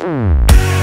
Mm.